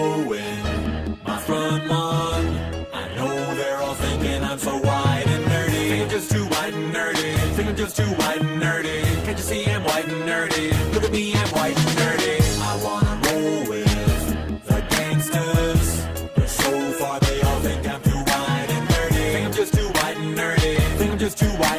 showing my front lawn. I know they're all thinking I'm so wide and nerdy. Think I'm just too wide and nerdy. Think I'm just too wide and nerdy. Can't you see I'm wide and nerdy? Look at me, I'm wide and nerdy. I wanna roll with the gangsters. But so far they all think I'm too wide and nerdy. Think I'm just too wide and nerdy. Think I'm just too wide.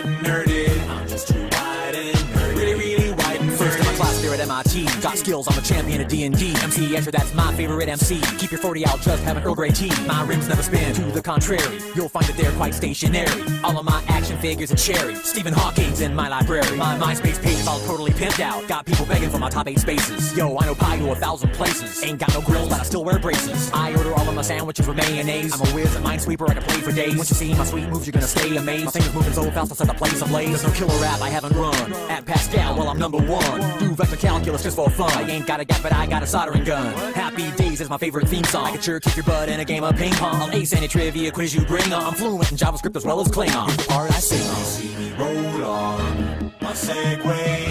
Got skills, I'm a champion of D&D. MC Escher, that's my favorite MC. Keep your 40 out, just have an Earl Grey tea. My rims never spin, to the contrary. You'll find that they're quite stationary. All of my action figures are cherry. Stephen Hawking's in my library. My MySpace page is all totally pimped out. Got people begging for my top eight spaces. Yo, I know pi to a thousand places. Ain't got no grills, but I still wear braces. I order all of my sandwiches with mayonnaise. I'm a whiz, a minesweeper, I can play for days. Once you see my sweet moves, you're gonna stay amazed. My fingers moving so fast, I'll set the place ablaze. There's no killer app I haven't run. At Pascal, well, I'm number one. Do vector calculus just for fun. I ain't got a gap, but I got a soldering gun. Happy Days is my favorite theme song. I can sure kick your butt in a game of ping pong. I'll ace any trivia quiz you bring on. I'm fluent in JavaScript as well as Klingon. Here's part I sing see me roll on my Segway.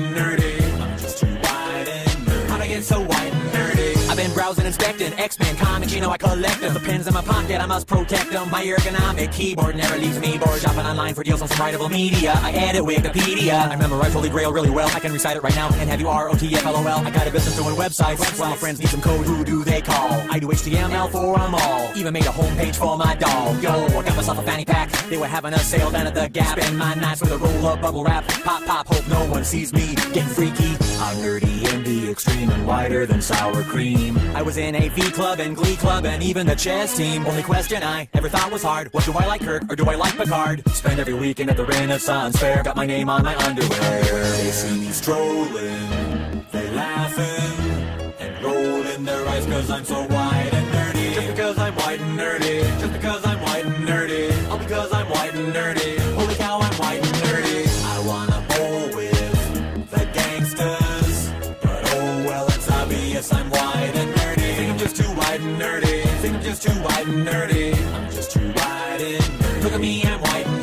Nerdy. I'm just too white and nerdy. How'd I get so white and nerdy? I've been browsing, inspecting X-Men comics, you know I collect them. The pens in my pocket, I must protect them. My ergonomic keyboard never leaves me bored. Shopping online for deals on some writable media. I edit Wikipedia. I memorize Holy Grail really well. I can recite it right now. And have you R-O-T-F-L-O-L? I got a business doing websites. While my friends need some code, who do they call? I do HTML for them all. Even made a homepage for my dog. Yo, I got myself a fanny pack. They were having a sale down at the Gap. Spend my nights with a roll of bubble wrap. Pop, pop, hope no one sees me getting freaky. I'm nerdy in the extreme and whiter than sour cream. I was in AV club and glee club and even the chess team. Only question I ever thought was hard. What do I like Kirk or do I like Picard? Spend every weekend at the Renaissance Fair. Got my name on my underwear. They see me strolling, they laughing and roll in their eyes cause I'm so white and nerdy. Just because I'm white and nerdy. Just because I'm white and nerdy. All because I'm white and nerdy. Holy cow, I'm white and nerdy. I wanna bowl with the gangsters. But oh well, it's obvious I'm Think I'm just too white and nerdy. I'm just too white and nerdy. Look at me, I'm